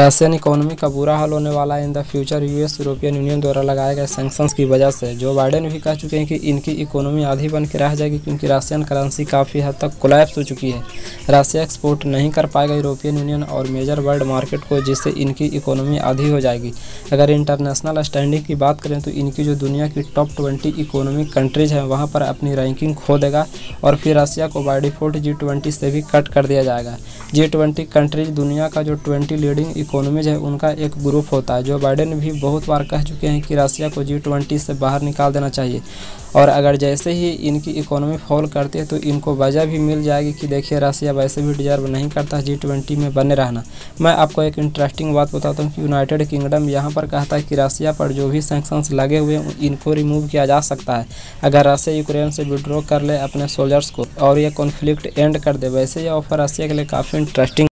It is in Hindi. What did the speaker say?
रशियन इकोनॉमी का बुरा हाल होने वाला है। In the future US European Union द्वारा लगाए गए सैंक्शंस की वजह से, जो बाइडेन भी कह चुके हैं कि इनकी इकोनॉमी आधी बन के रह जाएगी क्योंकि रशियन करेंसी काफ़ी हद तक कोलैप्स हो चुकी है। रशिया एक्सपोर्ट नहीं कर पाएगा यूरोपियन यूनियन और मेजर वर्ल्ड मार्केट को, जिससे इनकी इकोनॉमी आधी हो जाएगी। अगर इंटरनेशनल स्टैंडिंग की बात करें तो इनकी जो दुनिया की टॉप ट्वेंटी इकोनॉमिक कंट्रीज़ हैं, वहाँ पर अपनी रैंकिंग खो देगा और फिर रशिया को बाई डिफ़ॉल्ट जी से भी कट कर दिया जाएगा। जी ट्वेंटी कंट्रीज़ दुनिया का जो ट्वेंटी लीडिंग इकोनॉमीज है, उनका एक ग्रुप होता है। जो बाइडेन भी बहुत बार कह चुके हैं कि रशिया को जी ट्वेंटी से बाहर निकाल देना चाहिए। और अगर जैसे ही इनकी इकोनॉमी फॉल करती है तो इनको वजह भी मिल जाएगी कि देखिए रसिया वैसे भी डिजर्व नहीं करता जी ट्वेंटी में बने रहना। मैं आपको एक इंटरेस्टिंग बात बताता हूँ कि यूनाइटेड किंगडम यहाँ पर कहता है कि रसिया पर जो भी सेंक्शंस लगे हुए हैं, इनको रिमूव किया जा सकता है। अगर रसिया यूक्रेन से विड्रॉ कर ले अपने सोल्जर्स को और ये कॉन्फ्लिक्ट एंड कर दे, वैसे ये ऑफ़र रसिया के लिए काफ़ी इंटरेस्टिंग